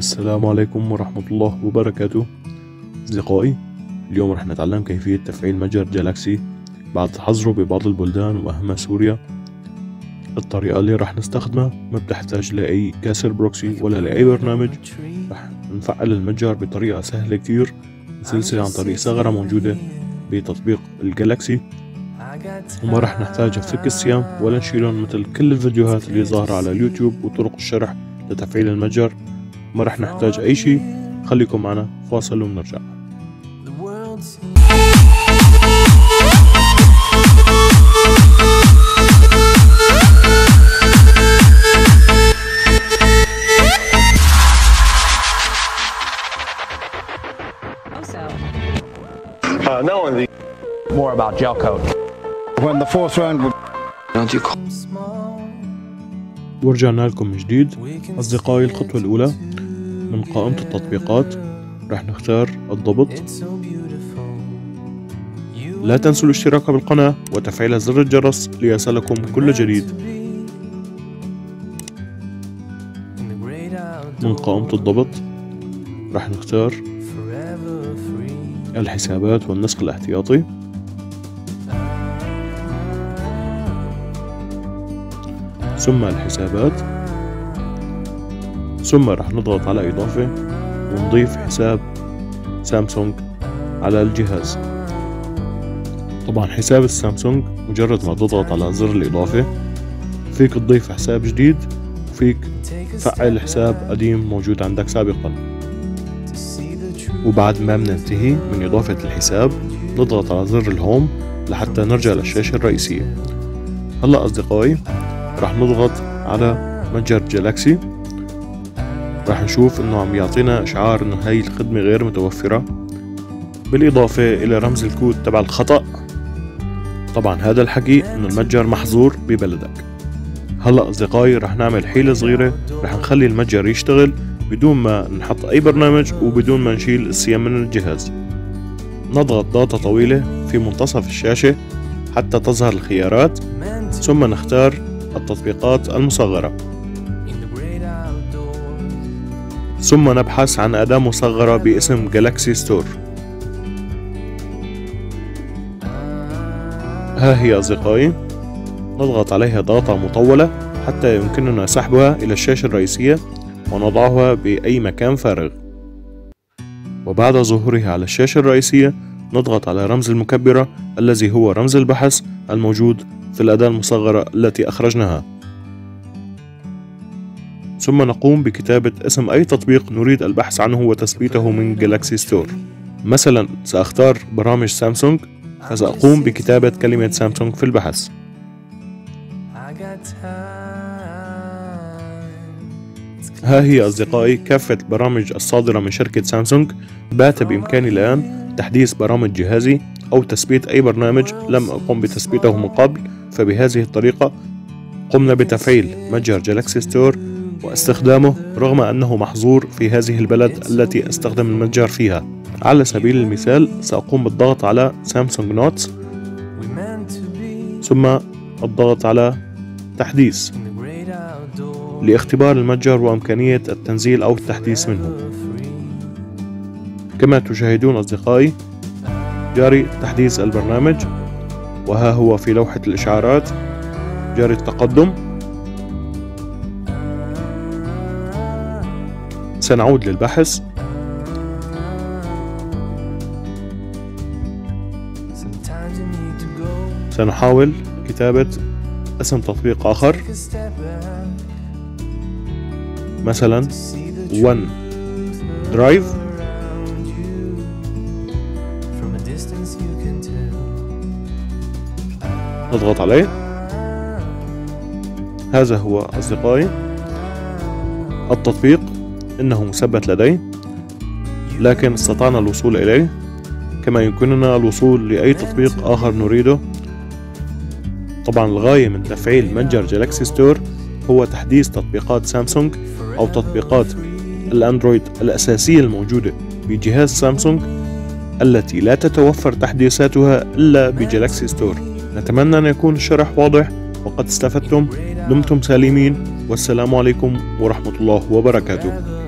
السلام عليكم ورحمة الله وبركاته. أصدقائي اليوم رح نتعلم كيفية تفعيل متجر Galaxy بعد حظره ببعض البلدان وأهمها سوريا. الطريقة اللي رح نستخدمها ما بتحتاج لأي كاسر proxy ولا لأي برنامج. رح نفعل المتجر بطريقة سهلة كتير سلسة عن طريق ثغرة موجودة بتطبيق ال Galaxy. وما رح نحتاج نفك ال SIM ولا نشيلهم مثل كل الفيديوهات اللي ظاهرة على اليوتيوب وطرق الشرح لتفعيل المتجر. ما رح نحتاج أي شيء. خليكم معنا. فاصل ونرجع. Uh, not only more about gel coat. When the fourth round would don't you call ورجعنا لكم من جديد. أصدقائي الخطوة الأولى. من قائمة التطبيقات رح نختار الضبط. لا تنسوا الاشتراك بالقناة وتفعيل زر الجرس ليصلكم كل جديد. من قائمة الضبط رح نختار الحسابات والنسخ الاحتياطي. ثم الحسابات. ثم رح نضغط على إضافة ونضيف حساب سامسونج على الجهاز. طبعا حساب السامسونج مجرد ما تضغط على زر الإضافة فيك تضيف حساب جديد وفيك تفعل حساب قديم موجود عندك سابقا. وبعد ما بننتهي من إضافة الحساب نضغط على زر الهوم لحتى نرجع للشاشة الرئيسية. هلأ أصدقائي راح نضغط على متجر جالاكسي. راح نشوف إنه عم يعطينا اشعار إنه هاي الخدمة غير متوفرة. بالإضافة إلى رمز الكود تبع الخطأ طبعا هذا الحكي إنه المتجر محظور ببلدك. هلأ أصدقائي رح نعمل حيلة صغيرة رح نخلي المتجر يشتغل بدون ما نحط أي برنامج وبدون ما نشيل الصيام من الجهاز. نضغط ضغطة طويلة في منتصف الشاشة حتى تظهر الخيارات ثم نختار التطبيقات المصغرة. ثم نبحث عن أداة مصغرة باسم جالاكسي ستور ها هي أصدقائي نضغط عليها ضغطة مطولة حتى يمكننا سحبها إلى الشاشة الرئيسية ونضعها بأي مكان فارغ. وبعد ظهورها على الشاشة الرئيسية نضغط على رمز المكبرة الذي هو رمز البحث الموجود في الأداة المصغرة التي أخرجناها. ثم نقوم بكتابة اسم أي تطبيق نريد البحث عنه وتثبيته من جالاكسي ستور مثلا سأختار برامج سامسونج فسأقوم بكتابة كلمة سامسونج في البحث. ها هي أصدقائي كافة البرامج الصادرة من شركة سامسونج. بات بإمكاني الآن تحديث برامج جهازي أو تثبيت أي برنامج لم أقم بتثبيته من قبل فبهذه الطريقة قمنا بتفعيل متجر Galaxy Store واستخدامه رغم أنه محظور في هذه البلد التي أستخدم المتجر فيها. على سبيل المثال سأقوم بالضغط على Samsung Notes ثم الضغط على تحديث لاختبار المتجر وإمكانية التنزيل أو التحديث منه. كما تشاهدون أصدقائي جاري تحديث البرنامج وها هو في لوحة الإشعارات جاري التقدم. سنعود للبحث سنحاول كتابة اسم تطبيق آخر. مثلا One Drive. نضغط عليه. هذا هو أصدقائي. التطبيق. إنه مثبت لدي لكن استطعنا الوصول إليه. كما يمكننا الوصول لأي تطبيق آخر نريده. طبعا الغاية من تفعيل متجر Galaxy Store هو تحديث تطبيقات سامسونج أو تطبيقات الأندرويد الأساسية الموجودة بجهاز سامسونج التي لا تتوفر تحديثاتها إلا ب Galaxy Store نتمنى أن يكون الشرح واضح. وقد استفدتم دمتم سالمين. والسلام عليكم ورحمة الله وبركاته.